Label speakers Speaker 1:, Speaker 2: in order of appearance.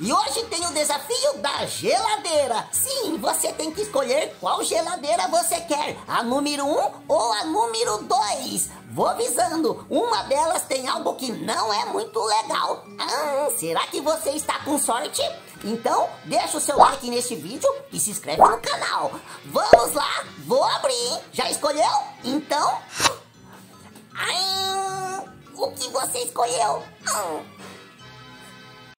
Speaker 1: e hoje tem o desafio da geladeira. Sim, você tem que escolher qual geladeira você quer, a número 1 um ou a número 2. Vou avisando, uma delas tem algo que não é muito legal. Ah, será que você está com sorte? Então, deixa o seu like neste vídeo e se inscreve no canal. Vamos lá, vou abrir. Já escolheu? Então... Ai, o que você escolheu? Ah.